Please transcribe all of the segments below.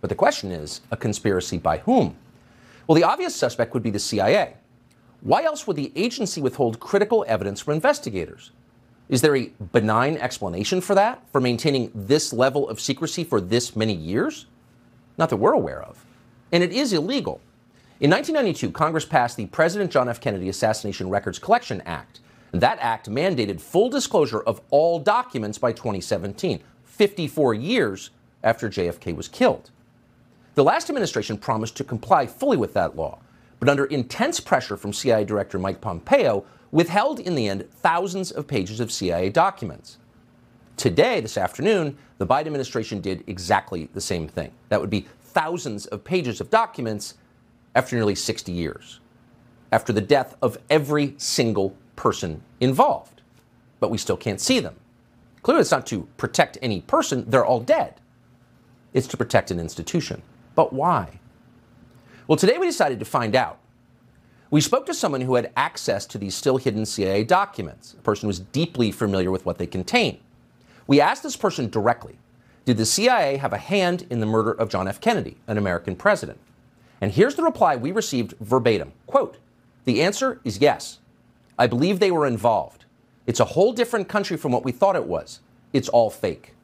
But the question is a conspiracy by whom? Well, the obvious suspect would be the CIA. Why else would the agency withhold critical evidence from investigators? Is there a benign explanation for that, for maintaining this level of secrecy for this many years? Not that we're aware of. And it is illegal. In 1992, Congress passed the President John F. Kennedy Assassination Records Collection Act. And that act mandated full disclosure of all documents by 2017, 54 years after JFK was killed. The last administration promised to comply fully with that law, but under intense pressure from CIA Director Mike Pompeo, withheld in the end thousands of pages of CIA documents. Today, this afternoon, the Biden administration did exactly the same thing. That would be thousands of pages of documents after nearly 60 years, after the death of every single person involved. But we still can't see them. Clearly, it's not to protect any person, they're all dead. It's to protect an institution. But why? Well, today we decided to find out. We spoke to someone who had access to these still hidden CIA documents, a person who was deeply familiar with what they contain. We asked this person directly Did the CIA have a hand in the murder of John F. Kennedy, an American president? And here's the reply we received verbatim quote, The answer is yes. I believe they were involved. It's a whole different country from what we thought it was. It's all fake.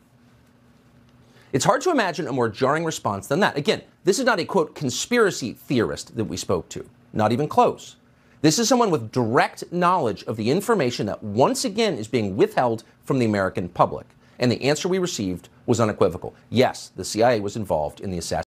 It's hard to imagine a more jarring response than that. Again, this is not a quote conspiracy theorist that we spoke to. Not even close. This is someone with direct knowledge of the information that once again is being withheld from the American public. And the answer we received was unequivocal. Yes, the CIA was involved in the assassination.